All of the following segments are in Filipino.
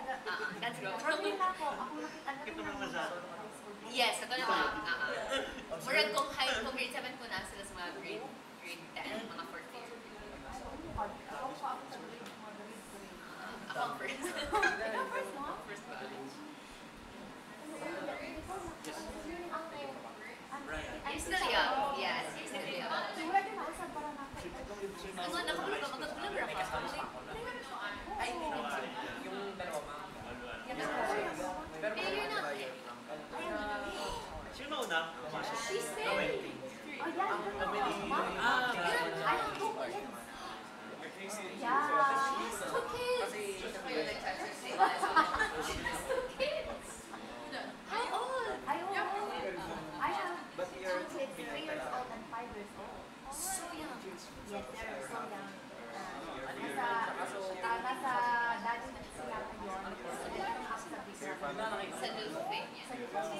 Uh, that's go. From yun ako, ako na Yes, ako na lang. Uh, Murag kong high, kung grade 7 ko na sila sa mga grade, grade 10, mga 14. Ako ang first. Ikaw first mo? First ba? You're still young. Yes, you're still young. Wala din ako sa parang nakakita. Ano, nakamulog ako. She's saying. Oh, yeah, I don't know. Mom, uh, I have two kids. Yeah, she has two kids. she I old. I have two kids, three years old and five years old. So young. Yes, they're so young. Nasa, nasa dati na. Sa newspaper. Sa newspaper.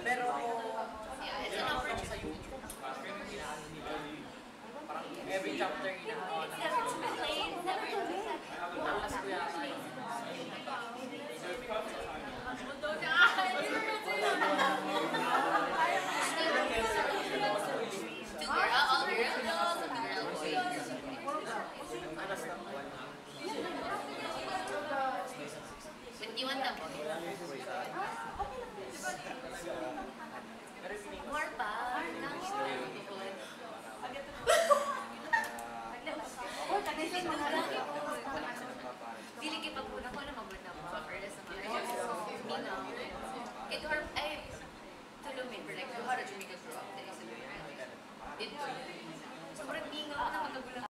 You the boy? More pa. Dili kay pagpuna ko na magod na mo for sa mga Nino. It or ay tulumin for like how did Jamaica grow up there sa Lumiere? It. So parang bingo ako na magkagulang